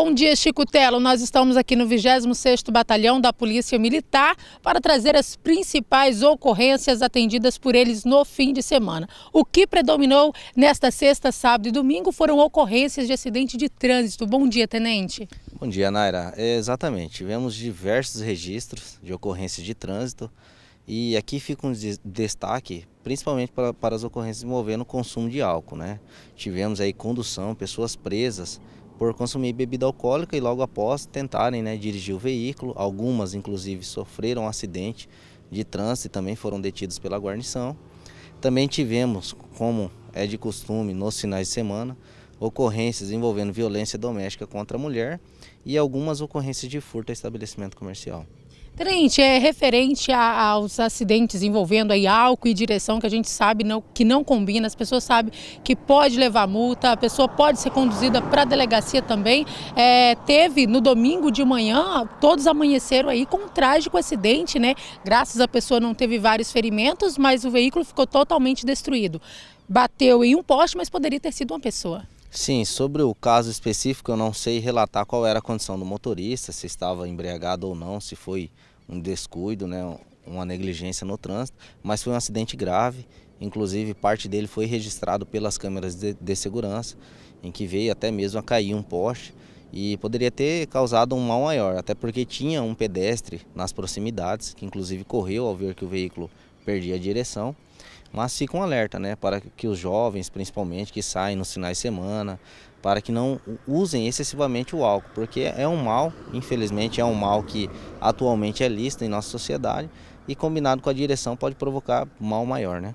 Bom dia, Chico Telo. Nós estamos aqui no 26º Batalhão da Polícia Militar para trazer as principais ocorrências atendidas por eles no fim de semana. O que predominou nesta sexta, sábado e domingo foram ocorrências de acidente de trânsito. Bom dia, tenente. Bom dia, Naira. É, exatamente. Tivemos diversos registros de ocorrências de trânsito e aqui fica um destaque, principalmente para, para as ocorrências envolvendo consumo de álcool. Né? Tivemos aí condução, pessoas presas, por consumir bebida alcoólica e logo após tentarem né, dirigir o veículo. Algumas, inclusive, sofreram um acidente de trânsito e também foram detidos pela guarnição. Também tivemos, como é de costume nos finais de semana, ocorrências envolvendo violência doméstica contra a mulher e algumas ocorrências de furto a estabelecimento comercial. Tenente, é referente a, aos acidentes envolvendo aí álcool e direção, que a gente sabe não, que não combina, as pessoas sabem que pode levar multa, a pessoa pode ser conduzida para a delegacia também. É, teve no domingo de manhã, todos amanheceram aí com um trágico acidente, né? Graças à pessoa não teve vários ferimentos, mas o veículo ficou totalmente destruído. Bateu em um poste, mas poderia ter sido uma pessoa. Sim, sobre o caso específico eu não sei relatar qual era a condição do motorista, se estava embriagado ou não, se foi um descuido, né, uma negligência no trânsito, mas foi um acidente grave, inclusive parte dele foi registrado pelas câmeras de, de segurança, em que veio até mesmo a cair um poste e poderia ter causado um mal maior, até porque tinha um pedestre nas proximidades, que inclusive correu ao ver que o veículo perdia a direção mas fica um alerta, né, para que os jovens, principalmente, que saem nos finais de semana, para que não usem excessivamente o álcool, porque é um mal, infelizmente é um mal que atualmente é lícito em nossa sociedade e combinado com a direção pode provocar mal maior, né?